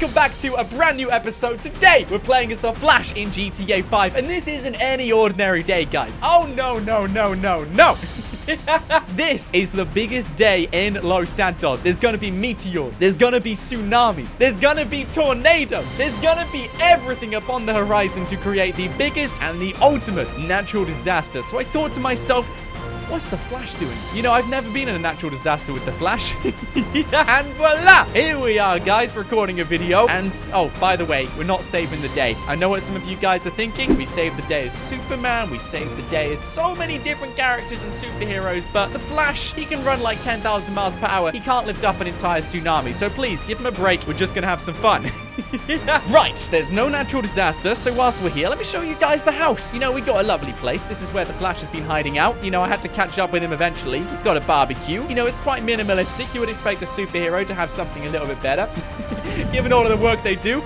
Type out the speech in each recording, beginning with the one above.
welcome back to a brand new episode. Today, we're playing as the Flash in GTA 5, and this isn't any ordinary day, guys. Oh, no, no, no, no, no. this is the biggest day in Los Santos. There's gonna be meteors. There's gonna be tsunamis. There's gonna be tornadoes. There's gonna be everything upon the horizon to create the biggest and the ultimate natural disaster. So I thought to myself, What's the Flash doing? You know, I've never been in a natural disaster with the Flash. and voila! Here we are, guys, recording a video. And, oh, by the way, we're not saving the day. I know what some of you guys are thinking. We saved the day as Superman. We saved the day as so many different characters and superheroes. But the Flash, he can run like 10,000 miles per hour. He can't lift up an entire tsunami. So please, give him a break. We're just going to have some fun. right, there's no natural disaster, so whilst we're here, let me show you guys the house. You know, we got a lovely place. This is where the Flash has been hiding out. You know, I had to catch up with him eventually. He's got a barbecue. You know, it's quite minimalistic. You would expect a superhero to have something a little bit better. Given all of the work they do.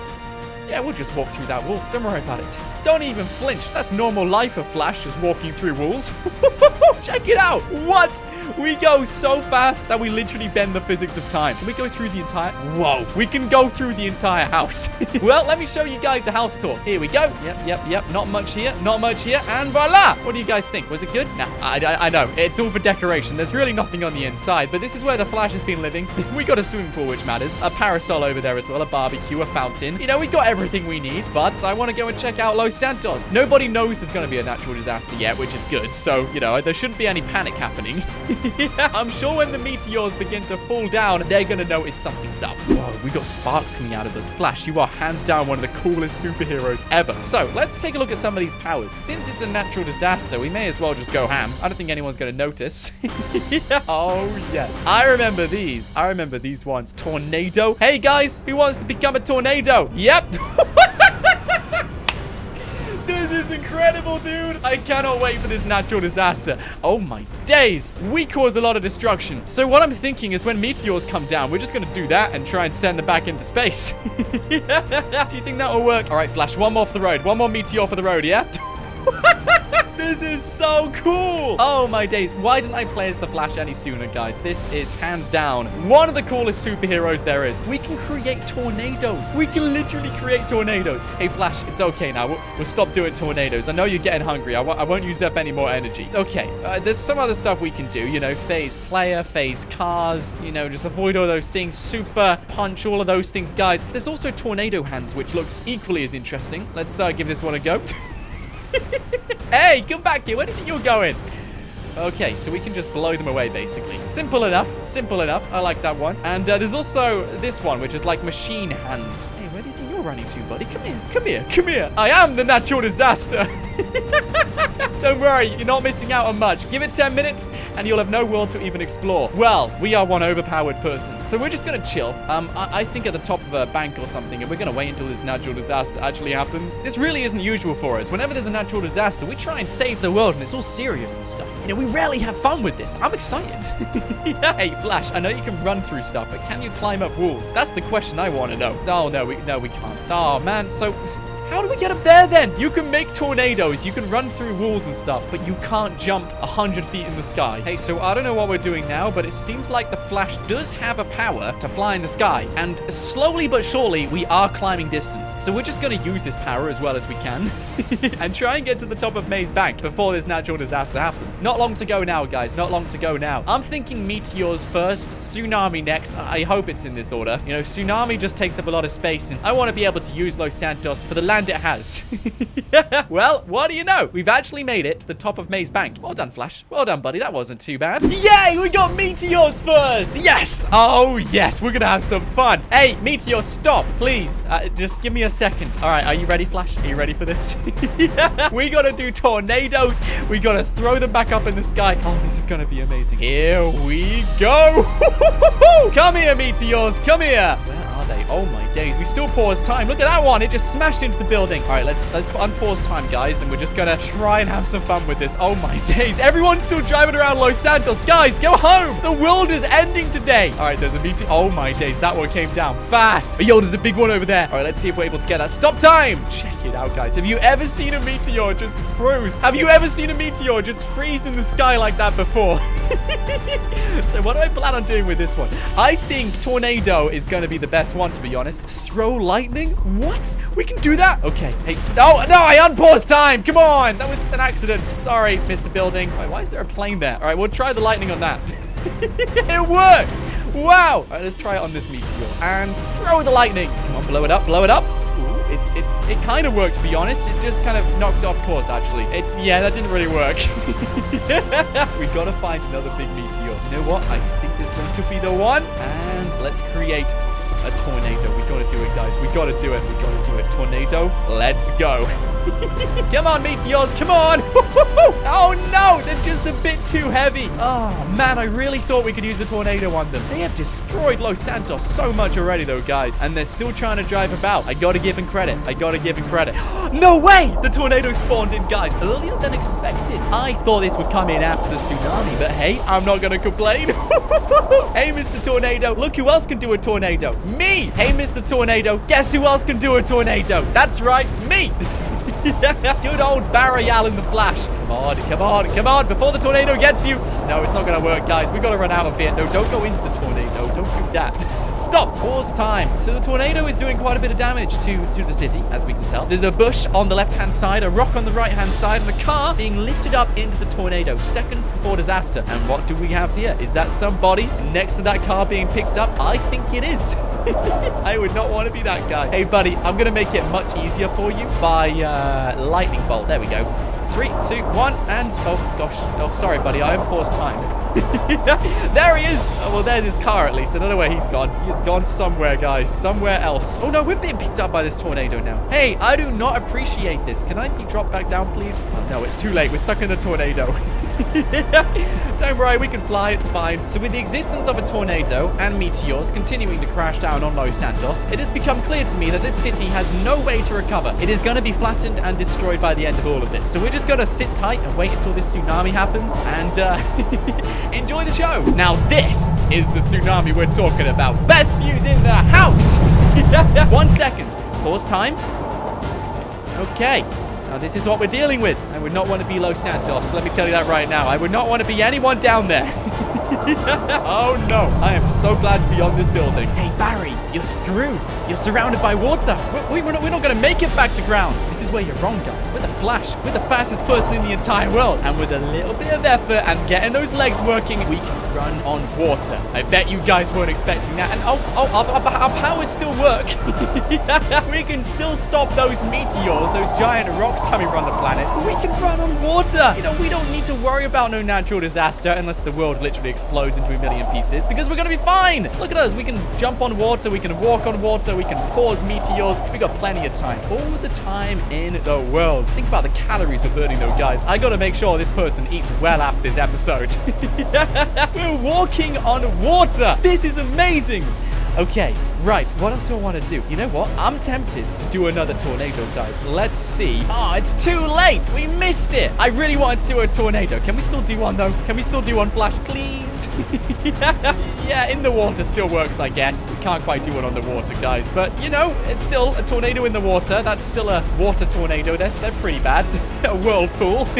Yeah, we'll just walk through that wall. Don't worry about it. Don't even flinch. That's normal life of Flash, just walking through walls. Check it out. What? We go so fast that we literally bend the physics of time. Can we go through the entire... Whoa. We can go through the entire house. well, let me show you guys a house tour. Here we go. Yep, yep, yep. Not much here. Not much here. And voila. What do you guys think? Was it good? Nah, I, I, I know. It's all for decoration. There's really nothing on the inside, but this is where the Flash has been living. we got a swimming pool, which matters. A parasol over there as well. A barbecue, a fountain. You know, we got everything we need, but I want to go and check out Los Santos. Nobody knows there's going to be a natural disaster yet, which is good. So, you know, there shouldn't be any panic happening. I'm sure when the meteors begin to fall down, they're going to notice something's up. Whoa, we got sparks coming out of us. Flash, you are hands down one of the coolest superheroes ever. So, let's take a look at some of these powers. Since it's a natural disaster, we may as well just go ham. I don't think anyone's going to notice. oh, yes. I remember these. I remember these ones. Tornado. Hey, guys, who wants to become a tornado? Yep. Is incredible, dude. I cannot wait for this natural disaster. Oh my days. We cause a lot of destruction. So what I'm thinking is when meteors come down, we're just going to do that and try and send them back into space. do you think that will work? All right, Flash, one more off the road. One more meteor for the road, yeah? This is so cool. Oh, my days. Why didn't I play as the Flash any sooner, guys? This is hands down one of the coolest superheroes there is. We can create tornadoes. We can literally create tornadoes. Hey, Flash, it's okay now. We'll, we'll stop doing tornadoes. I know you're getting hungry. I won't use up any more energy. Okay, uh, there's some other stuff we can do. You know, phase player, phase cars. You know, just avoid all those things. Super punch, all of those things, guys. There's also tornado hands, which looks equally as interesting. Let's uh, give this one a go. hey, come back here. Where do you think you're going? Okay, so we can just blow them away, basically. Simple enough. Simple enough. I like that one. And uh, there's also this one, which is like machine hands. Hey, where do you think you're running to, buddy? Come here. Come here. Come here. I am the natural disaster. Don't worry, you're not missing out on much. Give it 10 minutes, and you'll have no world to even explore. Well, we are one overpowered person, so we're just gonna chill. Um, I, I think at the top of a bank or something, and we're gonna wait until this natural disaster actually happens. This really isn't usual for us. Whenever there's a natural disaster, we try and save the world, and it's all serious and stuff. You know, we rarely have fun with this. I'm excited. hey, Flash, I know you can run through stuff, but can you climb up walls? That's the question I want to know. Oh, no, we, no, we can't. Oh, man, so... How do we get up there then? You can make tornadoes, you can run through walls and stuff, but you can't jump 100 feet in the sky. Hey, so I don't know what we're doing now, but it seems like the Flash does have a power to fly in the sky. And slowly but surely, we are climbing distance. So we're just going to use this power as well as we can and try and get to the top of Maze Bank before this natural disaster happens. Not long to go now, guys. Not long to go now. I'm thinking meteors first, tsunami next. I hope it's in this order. You know, tsunami just takes up a lot of space, and I want to be able to use Los Santos for the land it has. well, what do you know? We've actually made it to the top of Maze Bank. Well done, Flash. Well done, buddy. That wasn't too bad. Yay! We got meteors first. Yes. Oh, yes. We're going to have some fun. Hey, meteor, stop, please. Uh, just give me a second. All right. Are you ready, Flash? Are you ready for this? we got to do tornadoes. We got to throw them back up in the sky. Oh, this is going to be amazing. Here we go. Come here, meteors. Come here. Where they? Oh, my days. We still pause time. Look at that one. It just smashed into the building. All right, let's let's unpause time, guys, and we're just gonna try and have some fun with this. Oh my days. Everyone's still driving around Los Santos. Guys, go home. The world is ending today. All right, there's a meteor. Oh my days. That one came down fast. Yo, there's a big one over there. All right, let's see if we're able to get that. Stop time. Check it out, guys. Have you ever seen a meteor just froze? Have you ever seen a meteor just freeze in the sky like that before? so what do I plan on doing with this one? I think tornado is going to be the best one want, to be honest. Throw lightning? What? We can do that? Okay. Hey, no, no, I unpaused time. Come on. That was an accident. Sorry, Mr. Building. Why is there a plane there? All right, we'll try the lightning on that. it worked. Wow. All right, let's try it on this meteor. And throw the lightning. Come on, blow it up, blow it up. Ooh, it's, it's, it kind of worked, to be honest. It just kind of knocked off course, actually. It, yeah, that didn't really work. we got to find another big meteor. You know what? I think this one could be the one. And let's create a tornado. We gotta do it, guys. We gotta do it. We gotta do it. Tornado, let's go. come on, meteors, come on. oh, no, they're just a bit too heavy. Oh, man, I really thought we could use a tornado on them. They have destroyed Los Santos so much already, though, guys, and they're still trying to drive about. I gotta give them credit. I gotta give them credit. no way! The tornado spawned in, guys, earlier than expected. I thought this would come in after the tsunami, but hey, I'm not gonna complain. hey, Mr. Tornado, look who else can do a tornado. Me! Hey, Mr. Tornado, guess who else can do a tornado? That's right, me! Good old Barry Allen the Flash. Come on, come on, come on, before the tornado gets you. No, it's not going to work, guys. We've got to run out of here. No, don't go into the tornado. Don't do that. Stop. Pause time. So the tornado is doing quite a bit of damage to, to the city, as we can tell. There's a bush on the left-hand side, a rock on the right-hand side, and a car being lifted up into the tornado seconds before disaster. And what do we have here? Is that somebody next to that car being picked up? I think it is. I would not want to be that guy. Hey, buddy, I'm going to make it much easier for you by uh, lightning bolt. There we go. Three, two, one, and... Oh, gosh. Oh, sorry, buddy. I unpaused time. there he is. Oh, well, there's his car at least. I don't know where he's gone. He's gone somewhere, guys. Somewhere else. Oh, no, we're being picked up by this tornado now. Hey, I do not appreciate this. Can I be dropped back down, please? Oh, no, it's too late. We're stuck in the tornado. Don't worry, we can fly. It's fine. So with the existence of a tornado and meteors continuing to crash down on Los Santos, it has become clear to me that this city has no way to recover. It is going to be flattened and destroyed by the end of all of this. So we're just going to sit tight and wait until this tsunami happens and uh, enjoy the show. Now, this is the tsunami we're talking about. Best views in the house. One second. Pause time. Okay. Now, this is what we're dealing with. I would not want to be Los Santos. Let me tell you that right now. I would not want to be anyone down there. oh, no. I am so glad to be on this building. Hey, Barry, you're screwed. You're surrounded by water. We, are not, we're not going to make it back to ground. This is where you're wrong, guys. We're the Flash. We're the fastest person in the entire world. And with a little bit of effort and getting those legs working, we can run on water. I bet you guys weren't expecting that. And oh, oh, our, our, our powers still work. we can still stop those meteors, those giant rocks coming from the planet. We can run on water. You know, we don't need to worry about no natural disaster unless the world literally explodes into a million pieces because we're going to be fine. Look at us. We can jump on water. We can walk on water. We can pause meteors. We got plenty of time. All the time in the world. Think about the calories we're burning though, guys. I got to make sure this person eats well after this episode. we're walking on water. This is amazing. Okay, right. What else do I want to do? You know what? I'm tempted to do another tornado, guys. Let's see. Oh, it's too late. We missed it. I really wanted to do a tornado. Can we still do one, though? Can we still do one, Flash, please? yeah, in the water still works, I guess. We can't quite do it on the water, guys. But, you know, it's still a tornado in the water. That's still a water tornado. They're, they're pretty bad. a whirlpool.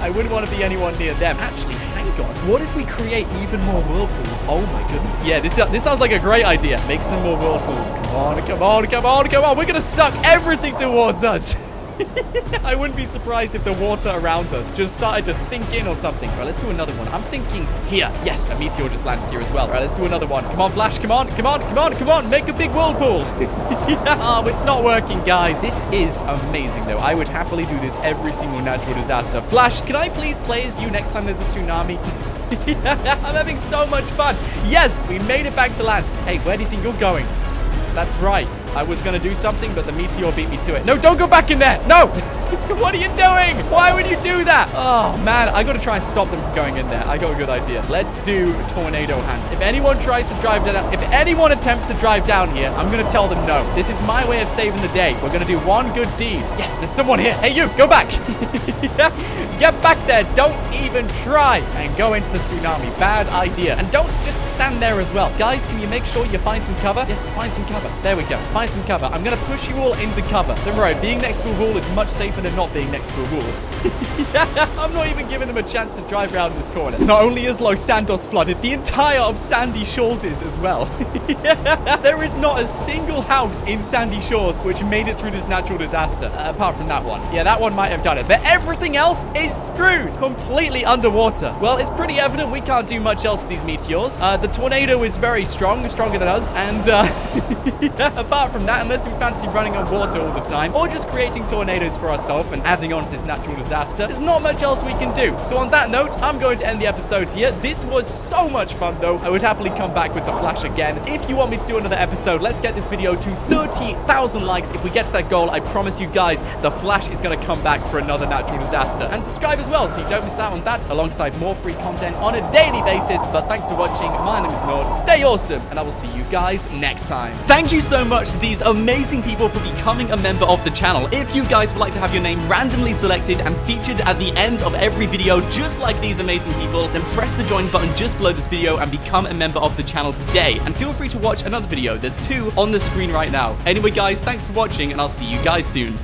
I wouldn't want to be anyone near them. Actually, God, what if we create even more whirlpools? Oh my goodness. Yeah, this, this sounds like a great idea. Make some more whirlpools. Come on, come on, come on, come on. We're going to suck everything towards us. I wouldn't be surprised if the water around us just started to sink in or something. Right, let's do another one. I'm thinking here. Yes, a meteor just landed here as well. Right, let's do another one. Come on, Flash. Come on, come on, come on, come on. Make a big whirlpool. oh, it's not working, guys. This is amazing, though. I would happily do this every single natural disaster. Flash, can I please play as you next time there's a tsunami? I'm having so much fun. Yes, we made it back to land. Hey, where do you think you're going? That's right. I was going to do something, but the meteor beat me to it. No, don't go back in there. No. what are you doing? Why that? Oh, man. I got to try and stop them from going in there. I got a good idea. Let's do tornado hands. If anyone tries to drive down, if anyone attempts to drive down here, I'm going to tell them no. This is my way of saving the day. We're going to do one good deed. Yes, there's someone here. Hey, you, go back. Get back there. Don't even try and go into the tsunami. Bad idea. And don't just stand there as well. Guys, can you make sure you find some cover? Yes, find some cover. There we go. Find some cover. I'm going to push you all into cover. Don't worry, being next to a wall is much safer than not being next to a wall. I'm not even giving them a chance to drive around this corner. Not only is Los Santos flooded, the entire of Sandy Shores is as well. there is not a single house in Sandy Shores which made it through this natural disaster, uh, apart from that one. Yeah, that one might have done it, but everything else is screwed. Completely underwater. Well, it's pretty evident we can't do much else to these meteors. Uh, the tornado is very strong, stronger than us, and uh, apart from that, unless we fancy running on water all the time, or just creating tornadoes for ourselves and adding on to this natural disaster, there's not much else we can do. So on that note, I'm going to end the episode here. This was so much fun, though. I would happily come back with the Flash again. If you want me to do another episode, let's get this video to 30,000 likes. If we get to that goal, I promise you guys, the Flash is going to come back for another natural disaster. And subscribe as well, so you don't miss out on that, alongside more free content on a daily basis. But thanks for watching. My name is Nought. Stay awesome, and I will see you guys next time. Thank you so much to these amazing people for becoming a member of the channel. If you guys would like to have your name randomly selected and featured at the end of every video, just like these amazing people, then press the join button just below this video and become a member of the channel today. And feel free to watch another video. There's two on the screen right now. Anyway, guys, thanks for watching, and I'll see you guys soon.